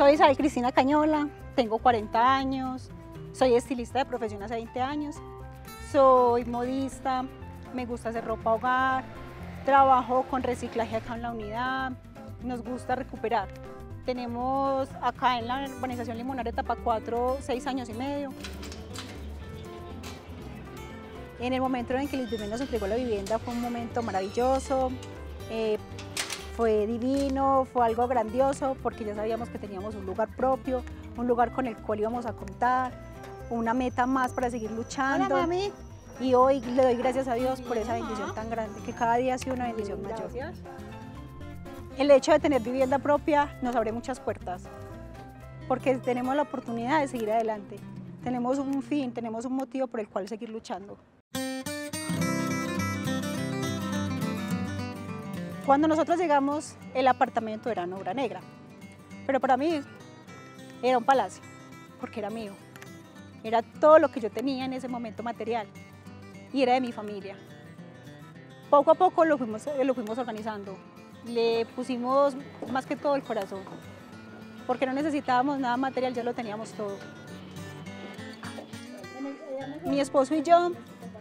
Soy Isabel Cristina Cañola, tengo 40 años, soy estilista de profesión hace 20 años, soy modista, me gusta hacer ropa hogar, trabajo con reciclaje acá en la unidad, nos gusta recuperar. Tenemos acá en la urbanización Limonar etapa 4, 6 años y medio. En el momento en que Lisbeth nos entregó la vivienda fue un momento maravilloso, eh, fue divino, fue algo grandioso porque ya sabíamos que teníamos un lugar propio, un lugar con el cual íbamos a contar, una meta más para seguir luchando. Hola, mami. Y hoy le doy gracias a Dios por esa bendición tan grande, que cada día ha sido una bendición mayor. El hecho de tener vivienda propia nos abre muchas puertas, porque tenemos la oportunidad de seguir adelante. Tenemos un fin, tenemos un motivo por el cual seguir luchando. Cuando nosotros llegamos, el apartamento era en obra negra, pero para mí era un palacio, porque era mío. Era todo lo que yo tenía en ese momento material y era de mi familia. Poco a poco lo fuimos, lo fuimos organizando. Le pusimos más que todo el corazón, porque no necesitábamos nada material, ya lo teníamos todo. Mi esposo y yo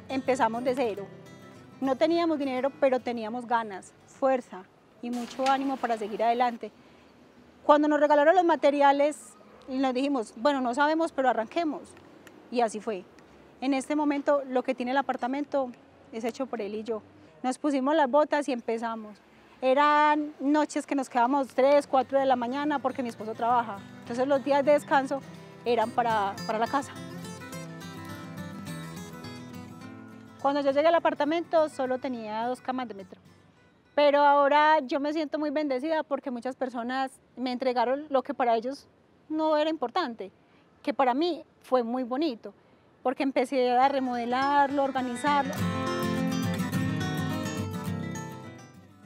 empezamos de cero. No teníamos dinero, pero teníamos ganas, fuerza y mucho ánimo para seguir adelante. Cuando nos regalaron los materiales, nos dijimos, bueno, no sabemos, pero arranquemos. Y así fue. En este momento lo que tiene el apartamento es hecho por él y yo. Nos pusimos las botas y empezamos. Eran noches que nos quedábamos 3, 4 de la mañana porque mi esposo trabaja. Entonces los días de descanso eran para, para la casa. Cuando yo llegué al apartamento solo tenía dos camas de metro. Pero ahora yo me siento muy bendecida porque muchas personas me entregaron lo que para ellos no era importante, que para mí fue muy bonito porque empecé a remodelarlo, organizarlo.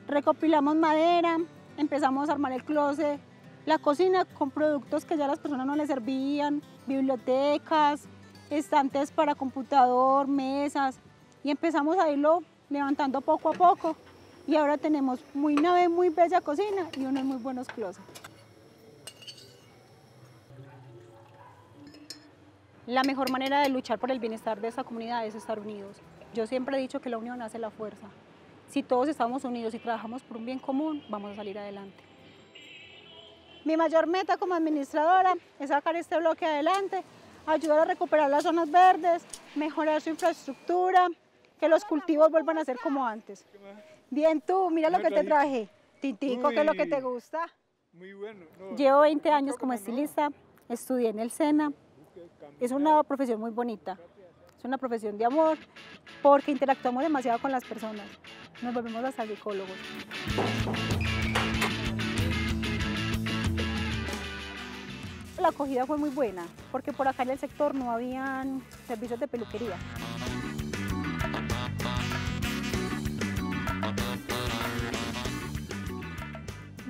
Recopilamos madera, empezamos a armar el closet, la cocina con productos que ya a las personas no les servían, bibliotecas, estantes para computador, mesas, y empezamos a irlo levantando poco a poco. Y ahora tenemos muy nave, muy bella cocina y unos muy buenos closets. La mejor manera de luchar por el bienestar de esta comunidad es estar unidos. Yo siempre he dicho que la unión hace la fuerza. Si todos estamos unidos y trabajamos por un bien común, vamos a salir adelante. Mi mayor meta como administradora es sacar este bloque adelante, ayudar a recuperar las zonas verdes, mejorar su infraestructura, que los cultivos vuelvan a ser como antes. Bien tú, mira lo que te traje. Tintico, ¿qué es lo que te gusta? Muy bueno. no, Llevo 20 años como estilista, estudié en el SENA. Es una profesión muy bonita, es una profesión de amor, porque interactuamos demasiado con las personas, nos volvemos hasta psicólogos. La acogida fue muy buena, porque por acá en el sector no habían servicios de peluquería.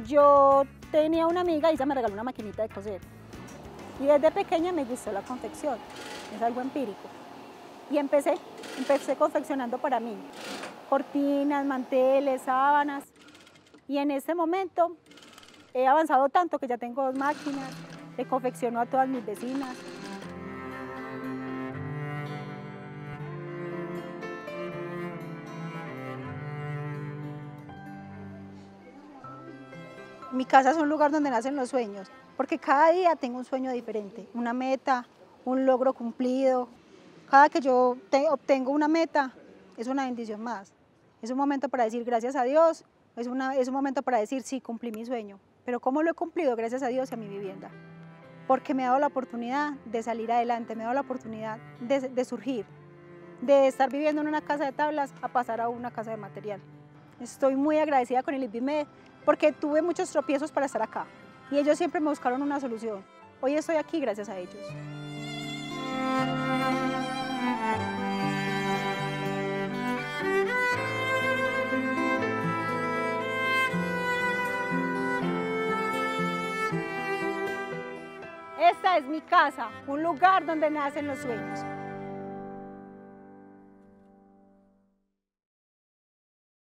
Yo tenía una amiga y ella me regaló una maquinita de coser. Y desde pequeña me gustó la confección, es algo empírico. Y empecé, empecé confeccionando para mí, cortinas, manteles, sábanas. Y en este momento he avanzado tanto que ya tengo dos máquinas, le confecciono a todas mis vecinas. Mi casa es un lugar donde nacen los sueños, porque cada día tengo un sueño diferente, una meta, un logro cumplido. Cada que yo te- obtengo una meta, es una bendición más. Es un momento para decir gracias a Dios, es, es un momento para decir sí, cumplí mi sueño. Pero ¿cómo lo he cumplido? Gracias a Dios y a mi vivienda. Porque me ha dado la oportunidad de salir adelante, me ha dado la oportunidad de surgir, de estar viviendo en una casa de tablas a pasar a una casa de material. Estoy muy agradecida con el IPIME porque tuve muchos tropiezos para estar acá y ellos siempre me buscaron una solución. Hoy estoy aquí gracias a ellos. Esta es mi casa, un lugar donde nacen los sueños.